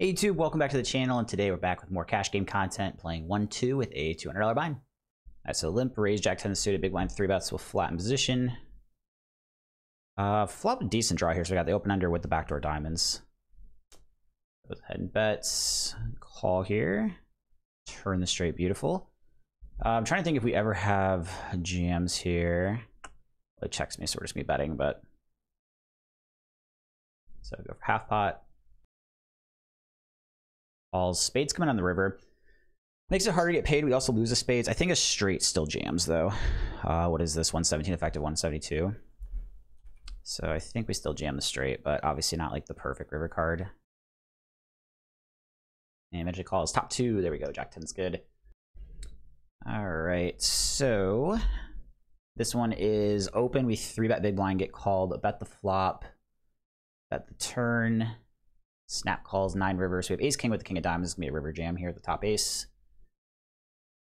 Hey YouTube, welcome back to the channel, and today we're back with more cash game content, playing 1-2 with a $200 buy-in. Alright, so limp, raise, jack 10 suited, big blind, 3 bets, will flat in position. Uh, flop a decent draw here, so we got the open-ender with the backdoor diamonds. Goes ahead and bets, call here, turn the straight, beautiful. Uh, I'm trying to think if we ever have jams here. It checks me, so we're just me betting, but... So go for half pot. Balls. Spades coming on the river. Makes it harder to get paid. We also lose the spades. I think a straight still jams, though. Uh, what is this? 117 effective 172. So I think we still jam the straight, but obviously not like the perfect river card. And eventually calls top two. There we go. Jack 10's good. All right. So this one is open. We three bet big blind, get called, bet the flop, bet the turn. Snap calls, nine rivers. We have ace king with the king of diamonds. It's to be a river jam here at the top ace.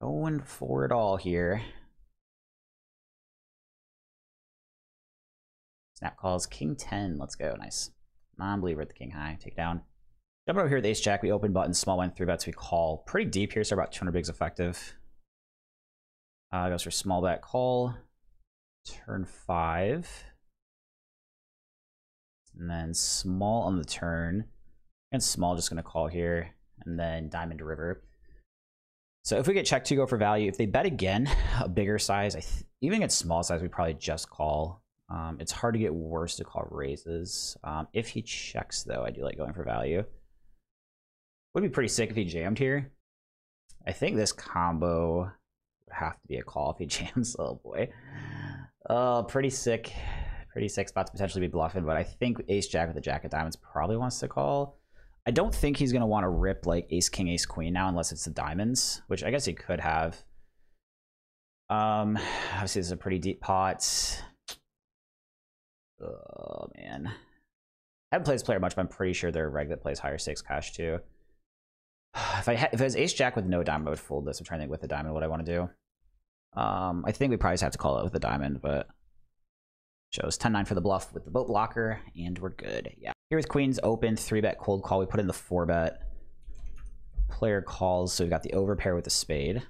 Going for it all here. Snap calls, king 10. Let's go. Nice. Non-believer at the king high. Take down. Jump over here with ace jack. We open button, small blind, three bets. We call pretty deep here, so about 200 bigs effective. Uh, goes for small bet call. Turn five. And then small on the turn. And small just going to call here. And then diamond river. So if we get check to go for value, if they bet again, a bigger size, I even at small size, we probably just call. Um, it's hard to get worse to call raises. Um, if he checks, though, I do like going for value. Would be pretty sick if he jammed here. I think this combo would have to be a call if he jams. Oh, boy. Oh, pretty sick. Pretty sick spot to potentially be bluffing, but I think ace-jack with the jack of diamonds probably wants to call. I don't think he's going to want to rip like ace king ace queen now unless it's the diamonds, which I guess he could have. Um, obviously this is a pretty deep pot. Oh man, I haven't played this player much, but I'm pretty sure they're a reg that plays higher stakes cash too. If I if it was ace jack with no diamond, I would fold this. I'm trying to think with the diamond what I want to do. Um, I think we probably just have to call it with the diamond, but shows 10-9 for the bluff with the boat blocker, and we're good. Yeah. Here with queens open, three bet cold call. We put in the four bet. Player calls, so we've got the overpair with the spade.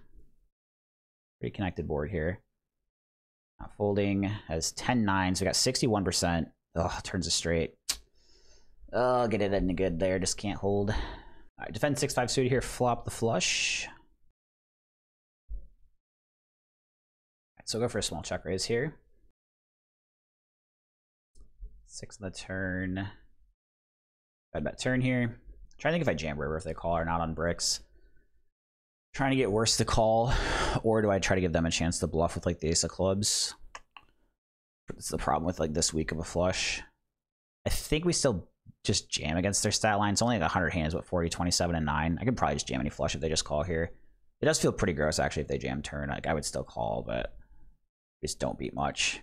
Pretty connected board here. Folding has 10-9, so we got 61%. Oh, turns a straight. Oh, get it in the good there. Just can't hold. All right, defend 6-5 suited here. Flop the flush. All right, so go for a small check raise here. Six on the turn. Bad bet turn here. Trying to think if I jam river if they call or not on bricks. Trying to get worse to call, or do I try to give them a chance to bluff with like the ace of clubs? That's the problem with like this week of a flush. I think we still just jam against their stat line. It's only like 100 hands, but 40, 27, and 9. I could probably just jam any flush if they just call here. It does feel pretty gross actually if they jam turn. Like I would still call, but just don't beat much.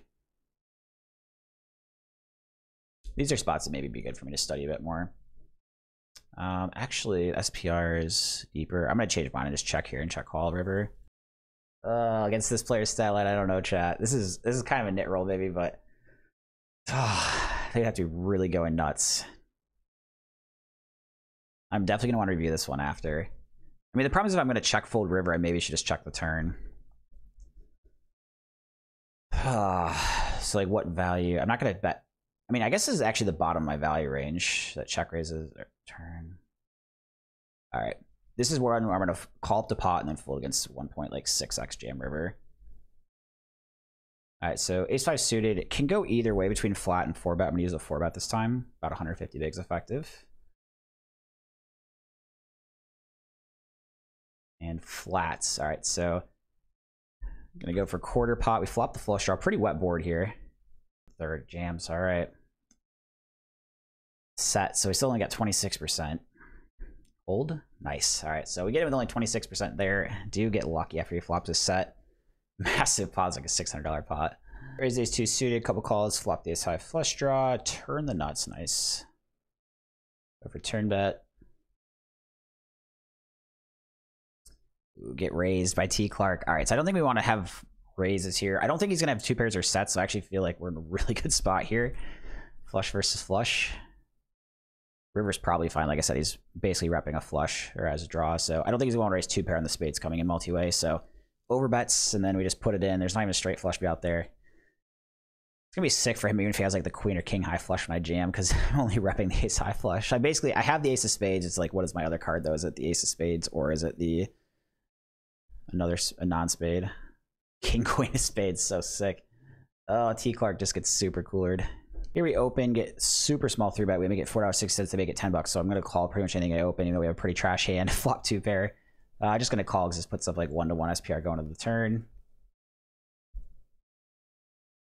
These are spots that maybe be good for me to study a bit more. Um, actually, SPR is deeper. I'm going to change mine and just check here and check call river. Uh, against this player's stat line, I don't know, chat. This is this is kind of a nit roll, maybe, but oh, they have to be really going nuts. I'm definitely going to want to review this one after. I mean, the problem is if I'm going to check fold river, I maybe should just check the turn. so, like, what value? I'm not going to bet I mean, I guess this is actually the bottom of my value range that check raises or turn. All right. This is where I'm, I'm going to call up the pot and then fold against 1.6x jam river. All right, so ace five suited it can go either way between flat and four bet. I'm gonna use a four bet this time, about 150 bigs effective. And flats. All right, so I'm gonna go for quarter pot. We flop the flush draw. Pretty wet board here. Third jams. All right set. So we still only got 26%. Hold. Nice. All right. So we get it with only 26% there. Do get lucky after he flops a set. Massive pot's like a $600 pot. Raise these two suited, couple calls, flop the high flush draw, turn the nuts. Nice. For turn bet. Get raised by T Clark. All right. So I don't think we want to have raises here. I don't think he's going to have two pairs or sets. So I actually feel like we're in a really good spot here. Flush versus flush. River's probably fine. Like I said, he's basically repping a flush or as a draw. So I don't think he's going to raise two pair on the spades coming in multi-way. So over bets, and then we just put it in. There's not even a straight flush out there. It's gonna be sick for him even if he has like the queen or king high flush when I jam because I'm only repping the ace high flush. I basically I have the ace of spades. It's like what is my other card though? Is it the ace of spades or is it the another a non-spade? King queen of spades, so sick. Oh, T Clark just gets super coolered. Here we open, get super small three bet. We make it four dollars six cents to make it ten bucks. So I'm gonna call pretty much anything I open, even though we have a pretty trash hand. Flop two pair. Uh, I'm just gonna call because this puts up like one to one SPR going to the turn.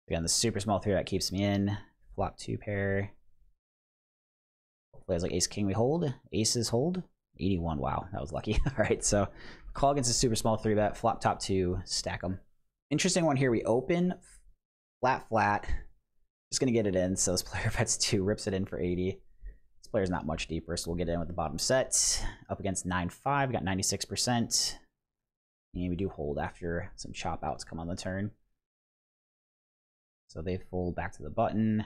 Again, the super small three that keeps me in. Flop two pair. Hopefully, it's like ace king we hold. Aces hold. 81. Wow, that was lucky. All right, so call against a super small three bet. Flop top two. Stack them. Interesting one here. We open flat flat. Just gonna get it in. So this player bets two, rips it in for 80. This player's not much deeper, so we'll get in with the bottom set. Up against 9-5, got 96%. And we do hold after some chop outs come on the turn. So they fold back to the button.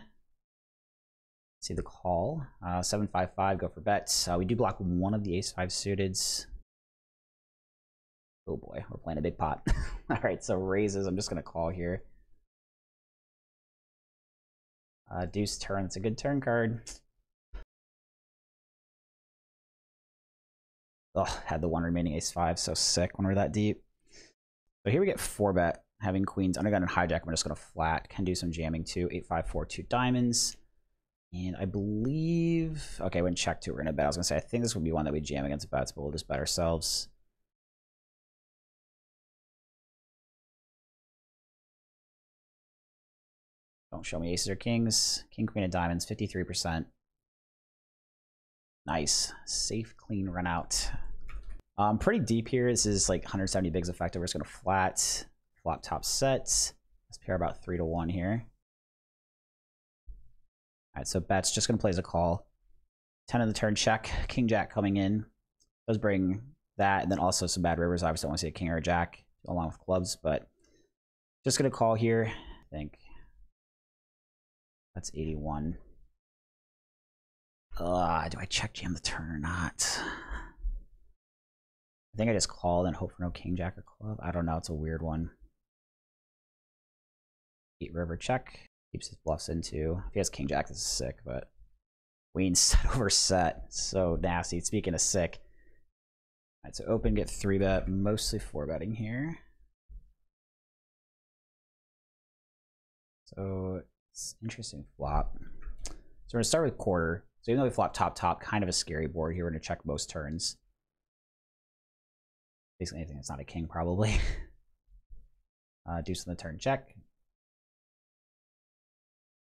See the call. Uh, 755, go for bets. Uh, we do block one of the ace five suiteds. Oh boy, we're playing a big pot. All right, so raises. I'm just going to call here. Uh, deuce turn. It's a good turn card. Oh, had the one remaining ace five. So sick when we're that deep. So here we get four bet having queens undergun and hijack. I'm just going to flat. Can do some jamming too. Eight five four two diamonds. And I believe okay, when check two, we're gonna bet. I was gonna say I think this would be one that we jam against bets, but we'll just bet ourselves. Don't show me aces or kings. King, queen of diamonds, 53%. Nice. Safe, clean run out. Um, pretty deep here. This is like 170 bigs effective. We're just going to flat, flop top sets. Let's pair about 3 to 1 here. Alright, so bet's just going to play as a call. 10 of the turn check. King Jack coming in. Does bring that, and then also some bad rivers. I obviously don't want to see a king or a jack along with clubs, but just going to call here. I think that's 81. Uh, do I check jam the turn or not? I think I just called and hope for no king, jack, or club. I don't know. It's a weird one. Eight river check. Keeps his bluffs into. If he has king, jack, this is sick, but queen set over set. So nasty. Speaking of sick. All right, so open, get three bet, mostly four betting here. So it's interesting flop. So we're gonna start with quarter. So even though we flop top top, kind of a scary board here. We're gonna check most turns. Basically anything that's not a king, probably. uh, deuce on the turn, check.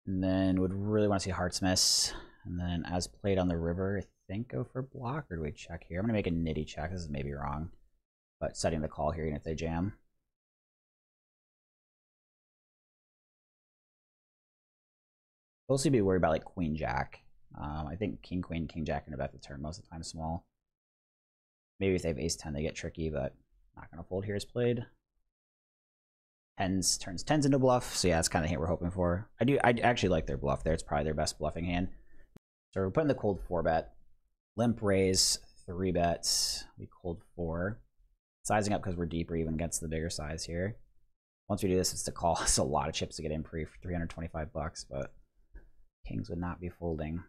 And then would really want to see hearts miss. And then as played on the river, I think go for block, or do we check here? I'm gonna make a nitty check. This is maybe wrong, but setting the call here, even if they jam. Mostly be worried about like queen jack. Um, I think king queen king jack are about the turn most of the time small. Maybe if they have ace ten they get tricky, but not gonna fold here as played. Tens turns tens into bluff, so yeah, that's kind of the hand we're hoping for. I do I actually like their bluff there. It's probably their best bluffing hand. So we're putting the cold four bet, limp raise three bets. We cold four, sizing up because we're deeper even against the bigger size here. Once we do this, it's to call. It's a lot of chips to get in pre for 325 bucks, but Kings would not be folding.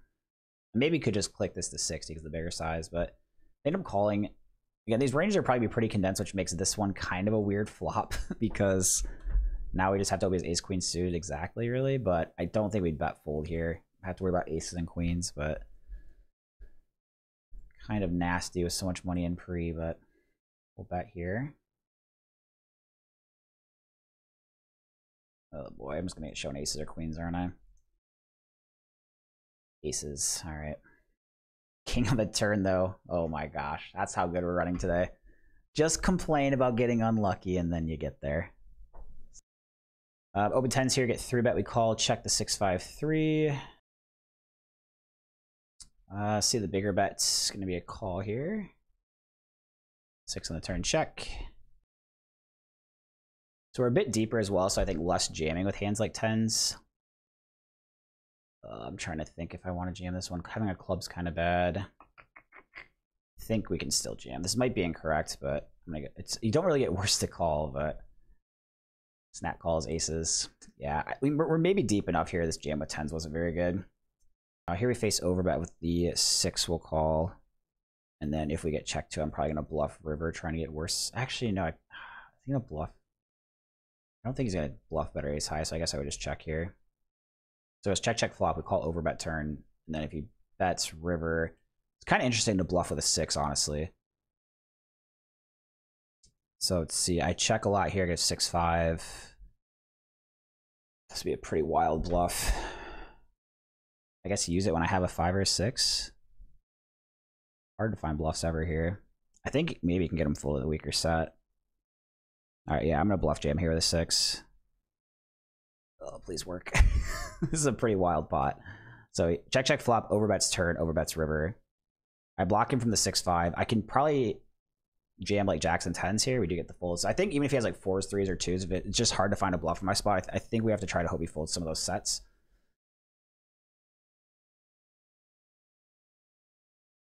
Maybe could just click this to 60 because the bigger size, but I end up calling. Again, these ranges are probably pretty condensed, which makes this one kind of a weird flop because now we just have to always ace queen suited exactly, really. But I don't think we'd bet fold here. I have to worry about aces and queens, but kind of nasty with so much money in pre, but we'll bet here. Oh boy, I'm just gonna get shown aces or queens, aren't I? Aces. All right. King on the turn, though. Oh my gosh. That's how good we're running today. Just complain about getting unlucky, and then you get there. Uh, open tens here, get three bet. We call, check the six five three. Uh, see the bigger bet's going to be a call here. Six on the turn, check. So we're a bit deeper as well, so I think less jamming with hands like tens. Uh, I'm trying to think if I want to jam this one. Having a club's kind of bad. I think we can still jam. This might be incorrect, but I'm gonna get, it's you don't really get worse to call, but snap calls aces. Yeah, we, we're maybe deep enough here. This jam with tens wasn't very good. Uh, here we face overbet with the six. We'll call, and then if we get checked to, I'm probably gonna bluff river, trying to get worse. Actually, no, I, I think I'll bluff. I don't think he's gonna bluff better ace high, so I guess I would just check here. So it's check, check, flop. We call over bet turn. And then if he bets river, it's kind of interesting to bluff with a six, honestly. So let's see. I check a lot here. Get six five. This would be a pretty wild bluff. I guess use it when I have a five or a six. Hard to find bluffs ever here. I think maybe you can get him full of the weaker set. All right, yeah, I'm gonna bluff jam here with a six. Oh, please work. this is a pretty wild pot. So check, check, flop, overbets turn, overbets river. I block him from the six five. I can probably jam like jacks and tens here. We do get the folds. I think even if he has like fours, threes, or twos, it's just hard to find a bluff in my spot. I, th I think we have to try to hope he folds some of those sets.